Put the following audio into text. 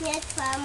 Yes, Mom.